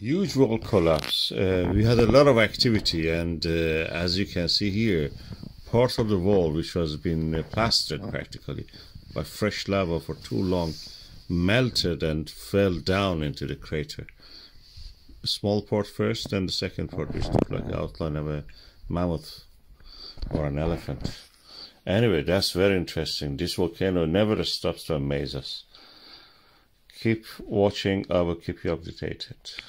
huge wall collapse. Uh, we had a lot of activity, and uh, as you can see here, part of the wall, which was been uh, plastered oh. practically by fresh lava for too long, melted and fell down into the crater. A small part first, then the second part, which looked like the outline of a mammoth or an elephant. Anyway, that's very interesting. This volcano never stops to amaze us. Keep watching, I will keep you updated.